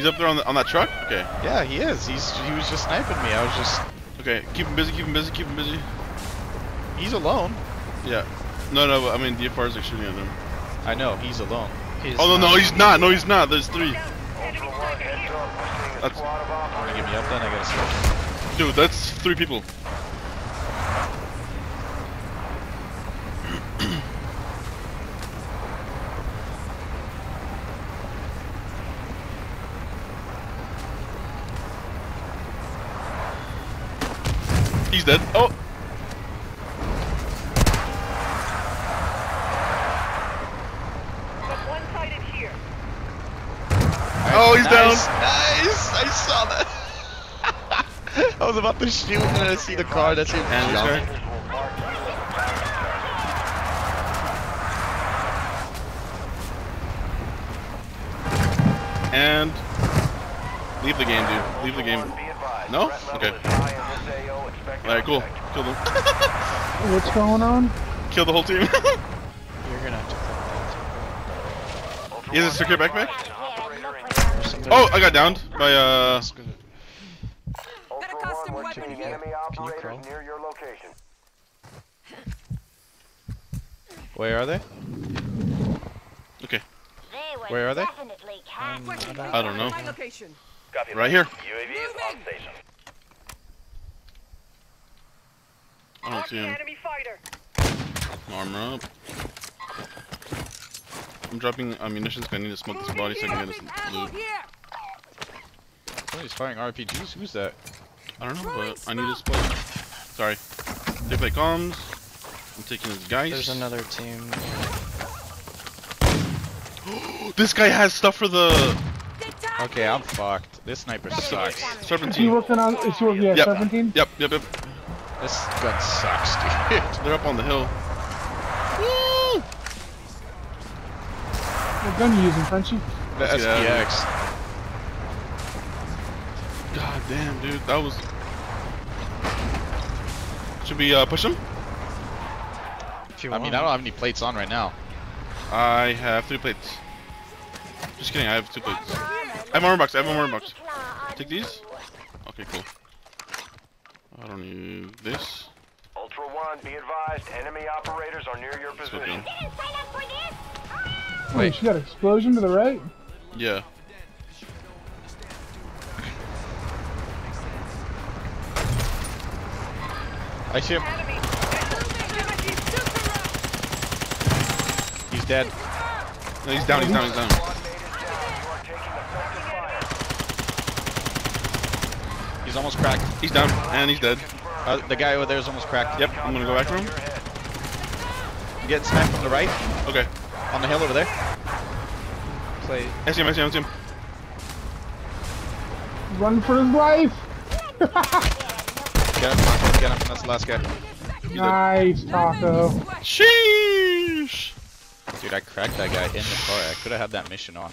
He's up there on the, on that truck. Okay. Yeah, he is. He's he was just sniping me. I was just. Okay. Keep him busy. Keep him busy. Keep him busy. He's alone. Yeah. No, no. I mean, DFR is like shooting at him. I know. He's alone. He's Oh no, no, he's not. No, he's not. There's three. Ultra One, heads up. A That's- squad of Wanna get me up then? I gotta switch. Dude, that's three people. He's dead. Oh, But one-sided here. oh, he's down. Nice, Nice. I saw that. I was about to shoot and then I see the car. That's him. And jump. guy. Operators will mark you as a And leave the game, dude. Leave the game. Be advised, No? Okay. is high in this AO. Expect All right, cool. Kill them. What's going on? Kill the whole team. You're gonna have to Ultra He has a One, secure backpack? operator in- There's somebody- oh, I got downed by uh. That's good. Ultra a custom weapon here. Can you operators crawl? near your location. Where are they? Okay, Where are they? Um, about- I don't know. My location. Copy Right here. UAV is on station. I don't see him. Enemy fighter. Armor up. I'm dropping ammunition. 'cause I need to smoke this body so I can get his loot. Oh, he's firing RPGs. Who's that? I don't know, but I need his smoke. Sorry. They play comms. I'm taking his guys. There's another team. This guy has stuff for the Okay, I'm fucked. This sniper sucks. Is he working on? Is he working at Yep. 17? Yep, yep, yep. This gun sucks, dude. They're up on the hill. What gun you using, Frenchie? The Let's get out. SPX. God damn, dude, that was. Should we uh, push him? If you I want. mean, I don't have any plates on right now. I have three plates. Just kidding, I have two plates. I have armor box. I have armor box. Take these. Okay, cool. I don't need this. Ultra One, be advised, enemy operators are near your Let's go position. down. Wait, Wait. she got an explosion to the right? Yeah. I see him. He's dead. No, he's down. He's down. He's down. Squad mate is down. You are taking effective fire. He's almost cracked. He's down, and he's dead. Uh, the guy over there is almost cracked. Yep, I'm gonna go back for him. Your head. I'm getting sniped from the right. Okay. On the hill over there. play. I see him. I see him. I see him. Run for his life! Get him. Get him. That's the last guy. nice, Taco. Sheesh. Dude, I cracked that guy in the car. I could have had that mission on.